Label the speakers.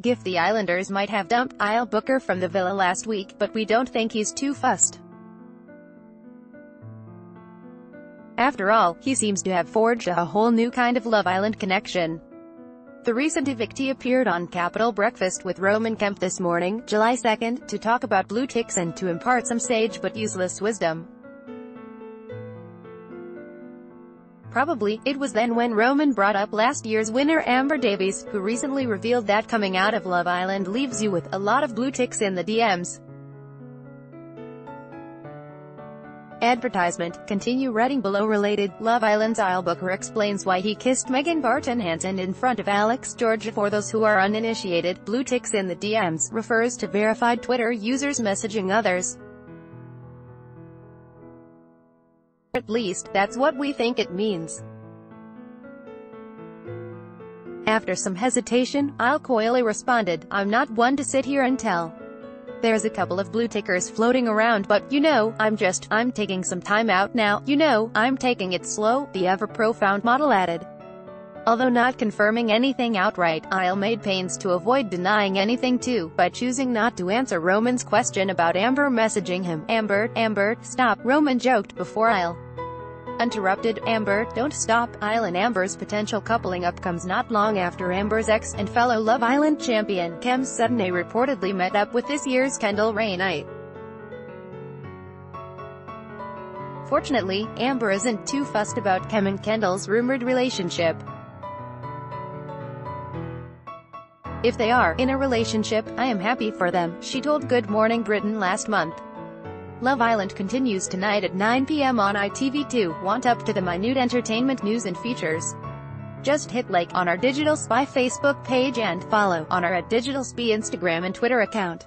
Speaker 1: Gif the Islanders might have dumped Eyal Booker from the Villa last week, but we don't think he's too fussed. After all, he seems to have forged a whole new kind of Love Island connection. The recent evictee appeared on Capital Breakfast with Roman Kemp this morning, July 2nd, to talk about blue ticks and to impart some sage but useless wisdom. Probably, it was then when Roman brought up last year's winner Amber Davies, who recently revealed that coming out of Love Island leaves you with a lot of blue ticks in the DMs. Advertisement, continue reading below related, Love Island's Eyal Booker explains why he kissed Megan Barton Hanson in front of Alex Georgia For those who are uninitiated, blue ticks in the DMs, refers to verified Twitter users messaging others. At least, that's what we think it means. After some hesitation, Eyal coyly responded, I'm not one to sit here and tell. There's a couple of blue tickers floating around but, you know, I'm just, I'm taking some time out now, you know, I'm taking it slow, the ever-profound model added. Although not confirming anything outright, Eyal made pains to avoid denying anything too, by choosing not to answer Roman's question about Amber messaging him. Amber, Amber, stop, Roman joked before Eyal interrupted, Amber, don't stop. Eyal and Amber's potential coupling up comes not long after Amber's ex and fellow Love Island champion, Kem Cetinay reportedly met up with this year's Kendall Knight. Fortunately, Amber isn't too fussed about Kem and Kendall's rumored relationship. If they are in a relationship, I am happy for them, she told Good Morning Britain last month. Love Island continues tonight at 9 p.m. on ITV2. Want up to the minute entertainment news and features? Just hit like on our Digital Spy Facebook page and follow on our at Digital Spy Instagram and Twitter account.